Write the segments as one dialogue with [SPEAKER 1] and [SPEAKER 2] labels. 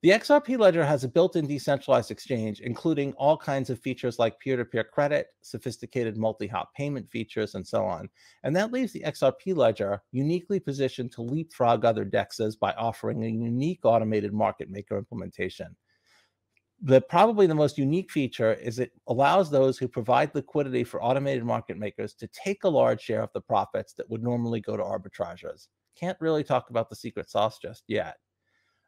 [SPEAKER 1] The XRP ledger has a built in decentralized exchange, including all kinds of features like peer to peer credit, sophisticated multi hop payment features, and so on. And that leaves the XRP ledger uniquely positioned to leapfrog other DEXs by offering a unique automated market maker implementation. The probably the most unique feature is it allows those who provide liquidity for automated market makers to take a large share of the profits that would normally go to arbitrageurs. Can't really talk about the secret sauce just yet.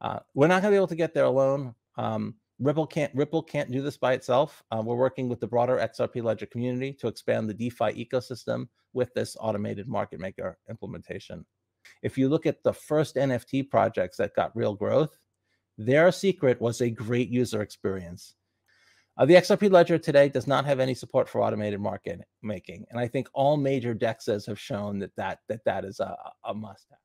[SPEAKER 1] Uh, we're not going to be able to get there alone. Um, Ripple can't Ripple can't do this by itself. Uh, we're working with the broader XRP Ledger community to expand the DeFi ecosystem with this automated market maker implementation. If you look at the first NFT projects that got real growth, their secret was a great user experience. Uh, the XRP Ledger today does not have any support for automated market making, and I think all major dexes have shown that that that, that is a, a must-have.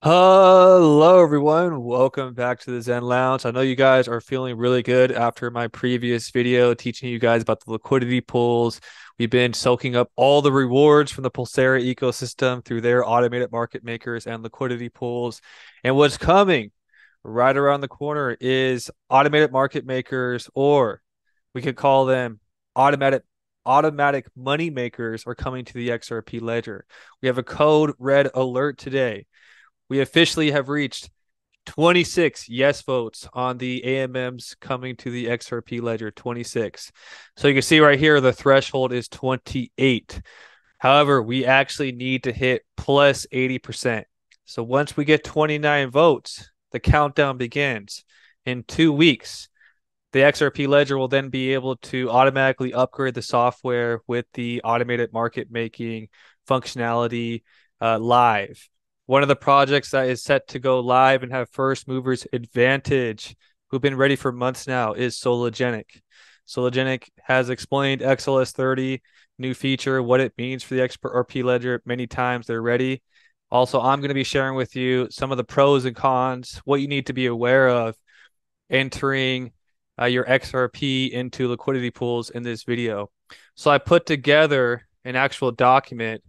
[SPEAKER 2] Hello, everyone. Welcome back to the Zen Lounge. I know you guys are feeling really good after my previous video teaching you guys about the liquidity pools. We've been soaking up all the rewards from the Pulsera ecosystem through their automated market makers and liquidity pools. And what's coming right around the corner is automated market makers, or we could call them automatic automatic money makers are coming to the XRP ledger. We have a code red alert today we officially have reached 26 yes votes on the AMMs coming to the XRP ledger 26. So you can see right here the threshold is 28. However, we actually need to hit plus 80%. So once we get 29 votes, the countdown begins. In 2 weeks, the XRP ledger will then be able to automatically upgrade the software with the automated market making functionality uh, live. One of the projects that is set to go live and have first movers advantage, who've been ready for months now, is Sologenic. Sologenic has explained XLS 30 new feature, what it means for the XRP ledger many times. They're ready. Also, I'm going to be sharing with you some of the pros and cons, what you need to be aware of entering uh, your XRP into liquidity pools in this video. So I put together an actual document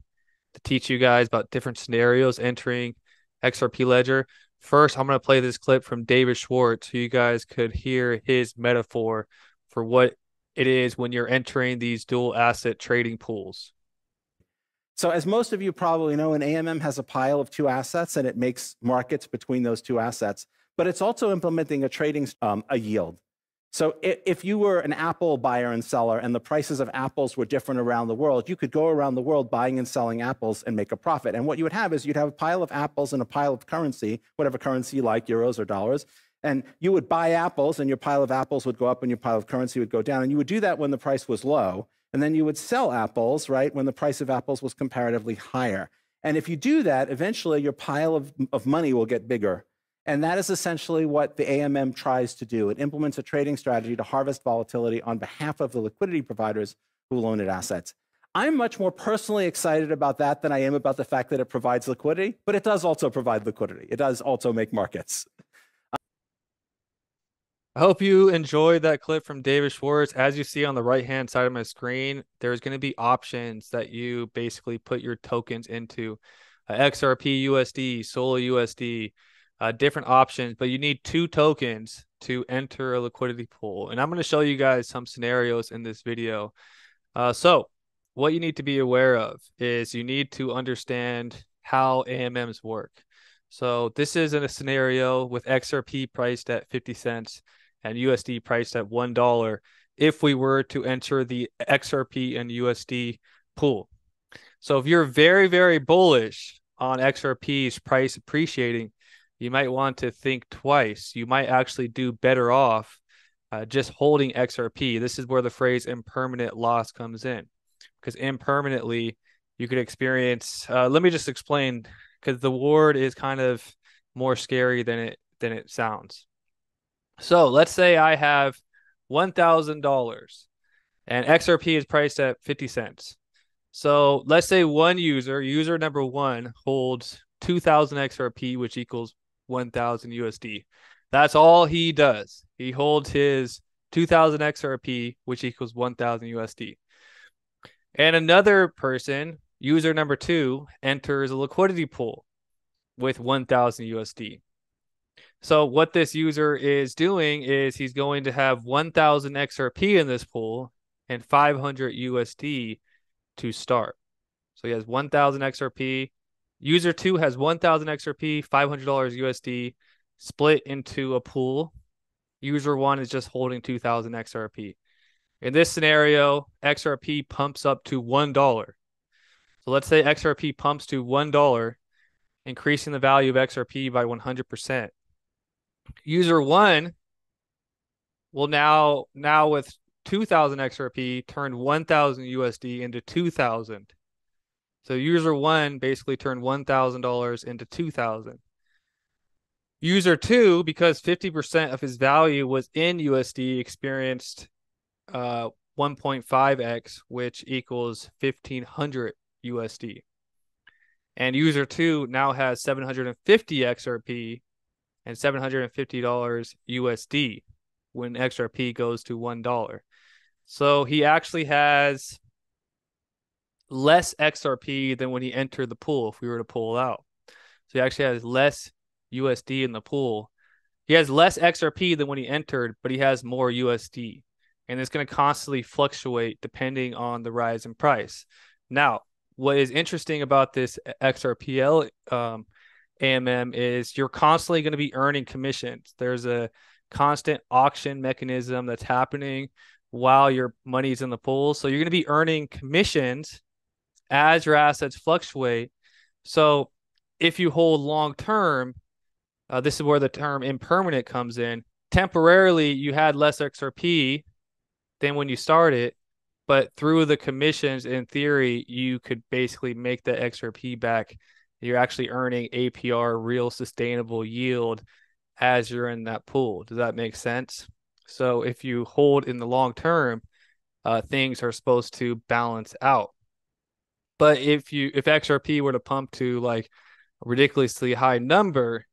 [SPEAKER 2] to teach you guys about different scenarios entering XRP Ledger. First, I'm going to play this clip from David Schwartz so you guys could hear his metaphor for what it is when you're entering these dual asset trading pools.
[SPEAKER 3] So, as most of you probably know, an AMM has a pile of two assets and it makes markets between those two assets, but it's also implementing a trading um, a yield. So if you were an Apple buyer and seller and the prices of apples were different around the world, you could go around the world buying and selling apples and make a profit. And what you would have is you'd have a pile of apples and a pile of currency, whatever currency you like, euros or dollars. And you would buy apples and your pile of apples would go up and your pile of currency would go down. And you would do that when the price was low. And then you would sell apples, right, when the price of apples was comparatively higher. And if you do that, eventually your pile of, of money will get bigger and that is essentially what the AMM tries to do. It implements a trading strategy to harvest volatility on behalf of the liquidity providers who loan it assets. I'm much more personally excited about that than I am about the fact that it provides liquidity, but it does also provide liquidity. It does also make markets.
[SPEAKER 2] I hope you enjoyed that clip from David Schwartz. As you see on the right hand side of my screen, there's going to be options that you basically put your tokens into uh, XRP USD, Solo USD, uh, different options, but you need two tokens to enter a liquidity pool. And I'm going to show you guys some scenarios in this video. Uh, so, what you need to be aware of is you need to understand how AMMs work. So, this is in a scenario with XRP priced at 50 cents and USD priced at $1 if we were to enter the XRP and USD pool. So, if you're very, very bullish on XRP's price appreciating, you might want to think twice. You might actually do better off uh, just holding XRP. This is where the phrase impermanent loss comes in, because impermanently you could experience. Uh, let me just explain, because the word is kind of more scary than it than it sounds. So let's say I have one thousand dollars, and XRP is priced at fifty cents. So let's say one user, user number one, holds 2000 XRP, which equals 1000 USD. That's all he does. He holds his 2000 XRP, which equals 1000 USD. And another person, user number two, enters a liquidity pool with 1000 USD. So what this user is doing is he's going to have 1000 XRP in this pool and 500 USD to start. So he has 1000 XRP. User 2 has 1000 XRP, $500 USD split into a pool. User 1 is just holding 2000 XRP. In this scenario, XRP pumps up to $1. So let's say XRP pumps to $1, increasing the value of XRP by 100% user one will now now with 2000 XRP turn 1000 USD into 2000. So user one basically turned $1,000 into 2000. User two, because 50% of his value was in USD, experienced uh, 1.5x, which equals 1500 USD. And user two now has 750 XRP, and $750 USD when XRP goes to $1. So he actually has less XRP than when he entered the pool if we were to pull out. So he actually has less USD in the pool. He has less XRP than when he entered, but he has more USD. And it's going to constantly fluctuate depending on the rise in price. Now, what is interesting about this XRPL um, AMM is you're constantly going to be earning commissions. There's a constant auction mechanism that's happening while your money's in the pool. So you're going to be earning commissions as your assets fluctuate. So if you hold long term, uh, this is where the term impermanent comes in. Temporarily, you had less XRP than when you started, but through the commissions, in theory, you could basically make the XRP back you're actually earning APR, real sustainable yield as you're in that pool. Does that make sense? So if you hold in the long term, uh, things are supposed to balance out. But if you if XRP were to pump to like a ridiculously high number,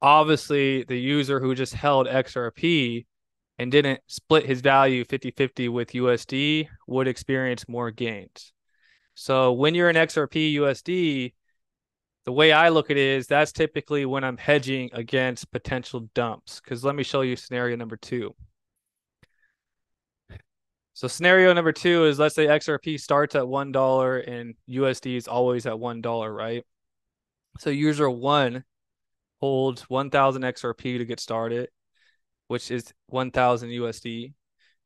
[SPEAKER 2] obviously the user who just held XRP and didn't split his value 50-50 with USD would experience more gains. So when you're in XRP USD, the way I look at it is that's typically when I'm hedging against potential dumps. Because let me show you scenario number two. So scenario number two is let's say XRP starts at one dollar and USD is always at one dollar, right? So user one holds 1,000 XRP to get started, which is 1,000 USD,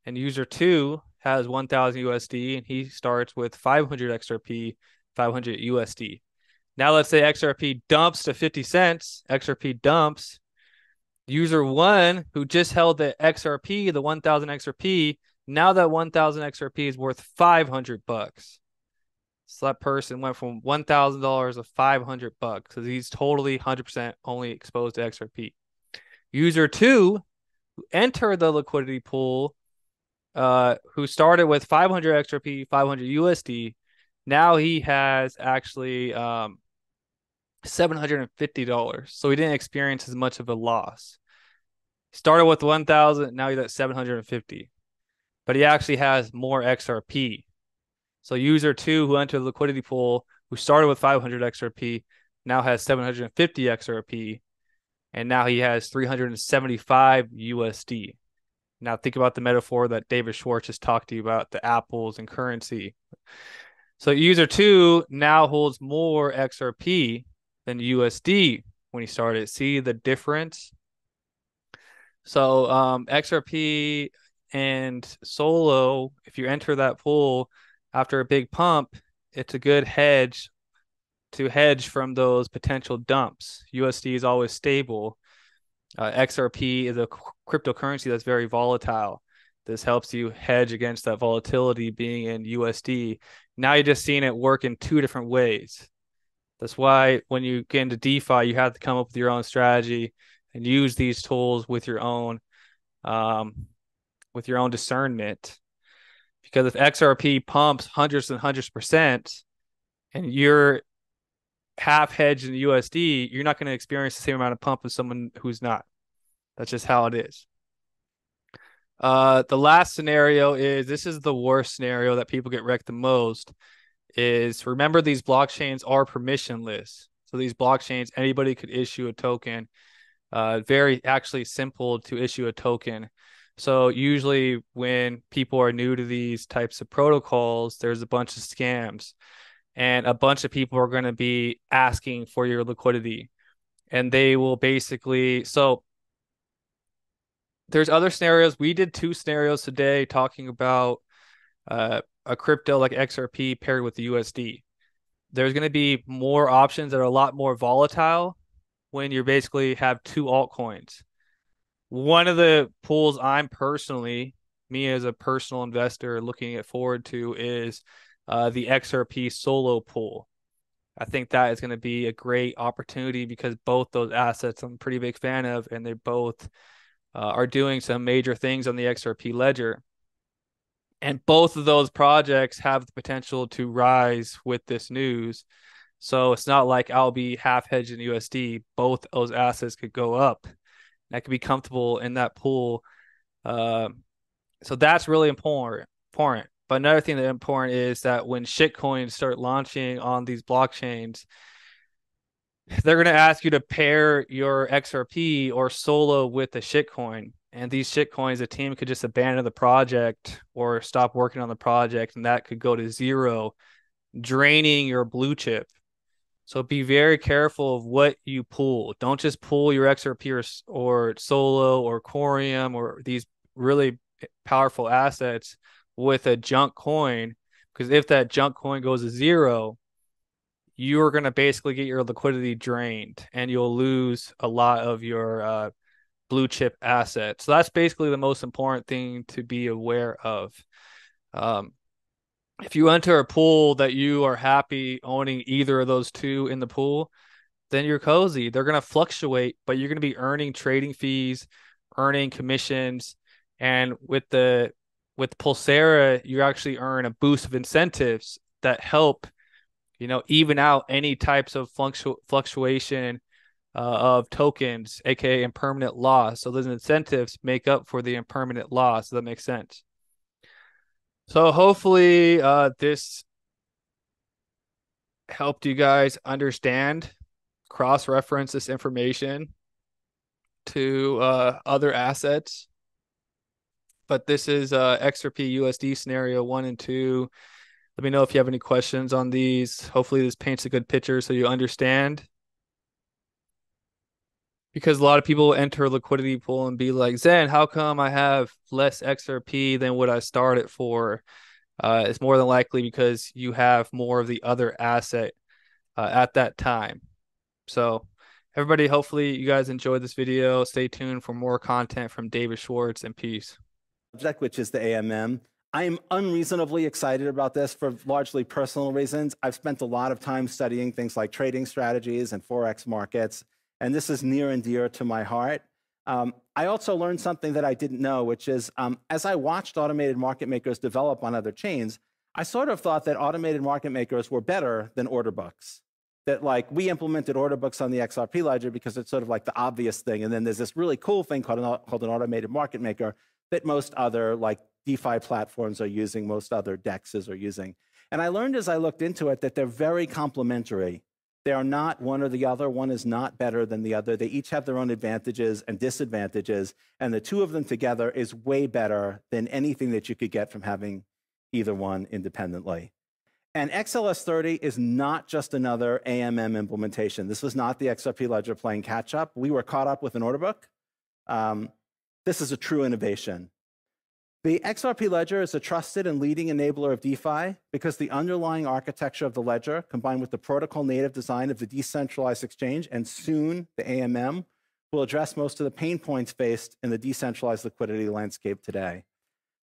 [SPEAKER 2] and user two has 1,000 USD and he starts with 500 XRP, 500 USD. Now let's say XRP dumps to 50 cents. XRP dumps. User one who just held the XRP, the 1000 XRP, now that 1000 XRP is worth 500 bucks. So that person went from $1,000 to 500 bucks because he's totally 100% only exposed to XRP. User two who entered the liquidity pool, uh, who started with 500 XRP, 500 USD, now he has actually um, $750. So he didn't experience as much of a loss. Started with 1000, now he's at 750. But he actually has more XRP. So user 2 who entered the liquidity pool who started with 500 XRP now has 750 XRP and now he has 375 USD. Now think about the metaphor that David Schwartz just talked to you about the apples and currency. So user 2 now holds more XRP than USD when he started. See the difference? So um, XRP and Solo, if you enter that pool after a big pump, it's a good hedge to hedge from those potential dumps. USD is always stable. Uh, XRP is a cryptocurrency that's very volatile. This helps you hedge against that volatility being in USD. Now you're just seeing it work in two different ways. That's why when you get into DeFi, you have to come up with your own strategy and use these tools with your own um, with your own discernment. Because if XRP pumps hundreds and hundreds percent, and you're half hedged in USD, you're not going to experience the same amount of pump as someone who's not. That's just how it is. Uh, the last scenario is this is the worst scenario that people get wrecked the most is remember these blockchains are permissionless. So these blockchains, anybody could issue a token. Uh, very actually simple to issue a token. So usually when people are new to these types of protocols, there's a bunch of scams and a bunch of people are going to be asking for your liquidity and they will basically so there's other scenarios. We did two scenarios today talking about uh, a crypto like XRP paired with the USD. There's going to be more options that are a lot more volatile when you basically have two altcoins. One of the pools I'm personally, me as a personal investor, looking at forward to is uh, the XRP solo pool. I think that is going to be a great opportunity because both those assets I'm a pretty big fan of, and they both uh, are doing some major things on the XRP ledger. And both of those projects have the potential to rise with this news. So it's not like I'll be half hedged in USD. Both those assets could go up. I could be comfortable in that pool. Uh, so that's really important. Important. But another thing that's important is that when shitcoins start launching on these blockchains, they're going to ask you to pair your XRP or solo with a shitcoin. And these shitcoins, the team could just abandon the project or stop working on the project, and that could go to zero, draining your blue chip. So be very careful of what you pull. Don't just pull your XRP or, or Solo or Coreum or these really powerful assets with a junk coin because if that junk coin goes to zero, you're going to basically get your liquidity drained and you'll lose a lot of your uh, blue chip assets. So that's basically the most important thing to be aware of. Um, if you enter a pool that you are happy owning either of those two in the pool, then you're cozy. They're going to fluctuate, but you're going to be earning trading fees, earning commissions, and with the with Pulsera, you actually earn a boost of incentives that help, you know, even out any types of fluctu- fluctuation uh, of tokens, aka impermanent loss. So those incentives make up for the impermanent loss. Does that make sense? So hopefully, uh, this helped you guys understand, cross reference this information to uh, other assets but this is uh, XRP USD scenario one and two. Let me know if you have any questions on these. Hopefully, this paints a good picture so you understand. Because a lot of people enter a liquidity pool and be like, Zen, how come I have less XRP than what I started for? Uh, it's more than likely because you have more of the other asset uh, at that time. So, everybody, hopefully, you guys enjoyed this video. Stay tuned for more content from David Schwartz and peace
[SPEAKER 3] subject, which is the AMM. I am unreasonably excited about this for largely personal reasons. I've spent a lot of time studying things like trading strategies and Forex markets, and this is near and dear to my heart. Um, I also learned something that I didn't know, which is um, as I watched automated market makers develop on other chains, I sort of thought that automated market makers were better than order books. That like we implemented order books on the XRP ledger because it's sort of like the obvious thing. And then there's this really cool thing called an, called an automated market maker that most other like DeFi platforms are using, most other DEXs are using. And I learned as I looked into it that they're very complementary. They are not one or the other. One is not better than the other. They each have their own advantages and disadvantages. And the two of them together is way better than anything that you could get from having either one independently. And XLS30 is not just another AMM implementation. This was not the XRP ledger playing catch up. We were caught up with an order book. Um, this is a true innovation. The XRP ledger is a trusted and leading enabler of DeFi because the underlying architecture of the ledger, combined with the protocol native design of the decentralized exchange and soon the AMM, will address most of the pain points faced in the decentralized liquidity landscape today.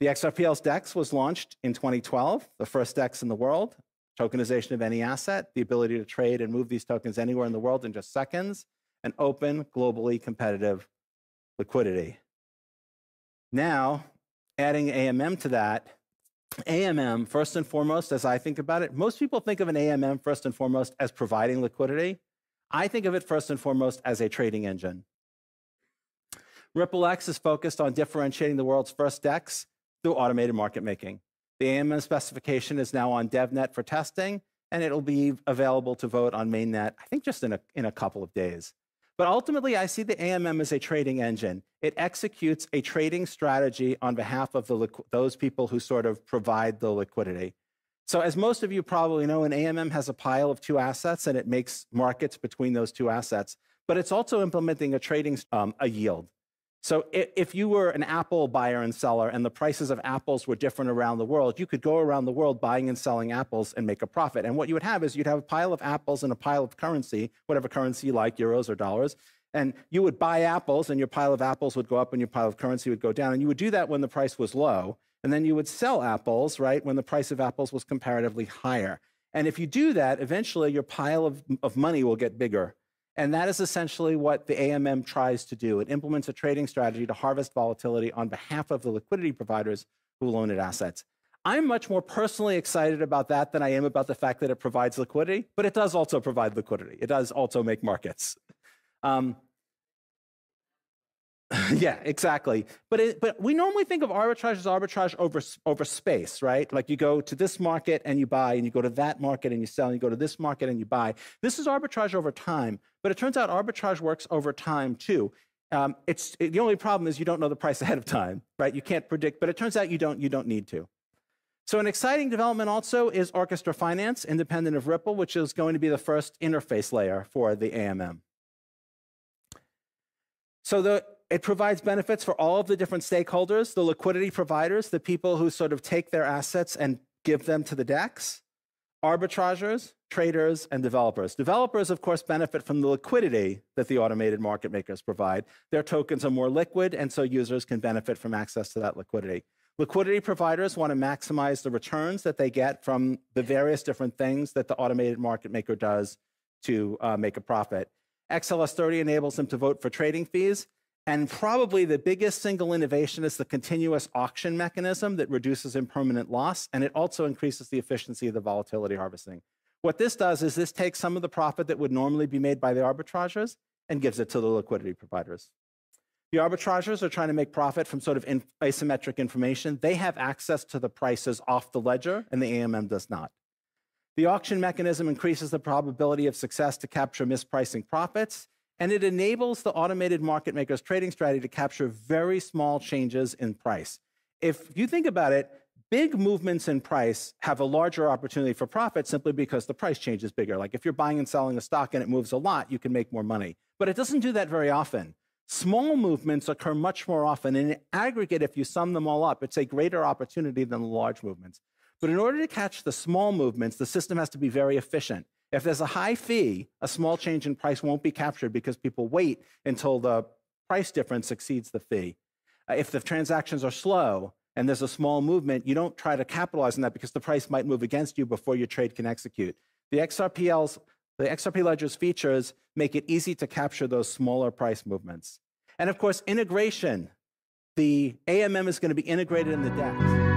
[SPEAKER 3] The XRPL's DEX was launched in 2012, the first DEX in the world, tokenization of any asset, the ability to trade and move these tokens anywhere in the world in just seconds, and open, globally competitive liquidity. Now, adding AMM to that, AMM, first and foremost, as I think about it, most people think of an AMM first and foremost as providing liquidity. I think of it first and foremost as a trading engine. RippleX is focused on differentiating the world's first DEX through automated market making. The AMM specification is now on DevNet for testing, and it'll be available to vote on mainnet, I think just in a, in a couple of days. But ultimately, I see the AMM as a trading engine. It executes a trading strategy on behalf of the, those people who sort of provide the liquidity. So as most of you probably know, an AMM has a pile of two assets and it makes markets between those two assets, but it's also implementing a trading um, a yield. So if you were an Apple buyer and seller and the prices of apples were different around the world, you could go around the world buying and selling apples and make a profit. And what you would have is you'd have a pile of apples and a pile of currency, whatever currency like, euros or dollars. And you would buy apples and your pile of apples would go up and your pile of currency would go down. And you would do that when the price was low. And then you would sell apples, right, when the price of apples was comparatively higher. And if you do that, eventually your pile of, of money will get bigger and that is essentially what the AMM tries to do. It implements a trading strategy to harvest volatility on behalf of the liquidity providers who loan it assets. I'm much more personally excited about that than I am about the fact that it provides liquidity, but it does also provide liquidity. It does also make markets. Um, yeah, exactly. But it, but we normally think of arbitrage as arbitrage over over space, right? Like you go to this market and you buy, and you go to that market and you sell, and you go to this market and you buy. This is arbitrage over time, but it turns out arbitrage works over time too. Um, it's it, the only problem is you don't know the price ahead of time, right? You can't predict, but it turns out you don't you don't need to. So an exciting development also is Orchestra Finance, independent of Ripple, which is going to be the first interface layer for the AMM. So the it provides benefits for all of the different stakeholders, the liquidity providers, the people who sort of take their assets and give them to the DEX, arbitragers, traders, and developers. Developers, of course, benefit from the liquidity that the automated market makers provide. Their tokens are more liquid, and so users can benefit from access to that liquidity. Liquidity providers want to maximize the returns that they get from the various different things that the automated market maker does to uh, make a profit. XLS30 enables them to vote for trading fees, and probably the biggest single innovation is the continuous auction mechanism that reduces impermanent loss, and it also increases the efficiency of the volatility harvesting. What this does is this takes some of the profit that would normally be made by the arbitrageurs and gives it to the liquidity providers. The arbitrageurs are trying to make profit from sort of in asymmetric information. They have access to the prices off the ledger, and the AMM does not. The auction mechanism increases the probability of success to capture mispricing profits, and it enables the automated market maker's trading strategy to capture very small changes in price. If you think about it, big movements in price have a larger opportunity for profit simply because the price change is bigger. Like if you're buying and selling a stock and it moves a lot, you can make more money. But it doesn't do that very often. Small movements occur much more often. And in aggregate, if you sum them all up, it's a greater opportunity than the large movements. But in order to catch the small movements, the system has to be very efficient. If there's a high fee, a small change in price won't be captured because people wait until the price difference exceeds the fee. Uh, if the transactions are slow and there's a small movement, you don't try to capitalize on that because the price might move against you before your trade can execute. The XRPL's, the XRP ledger's features make it easy to capture those smaller price movements. And of course, integration. The AMM is going to be integrated in the DEX.